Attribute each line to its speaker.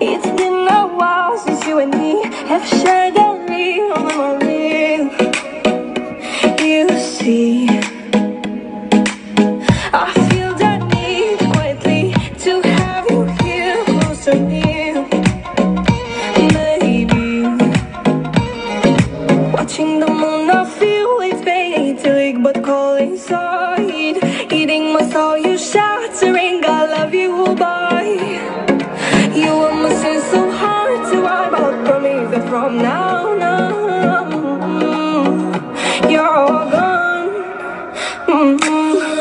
Speaker 1: It's been a while since you and me have shared me, baby. Watching the moon, I feel it's fading, but cold inside. Eating my soul, you shattering. I love you, bye. You are missing so hard to I but promise that from now on you're all gone. Mhm.